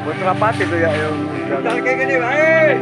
Buat rapat itu ya Jangan kayak gini, baik.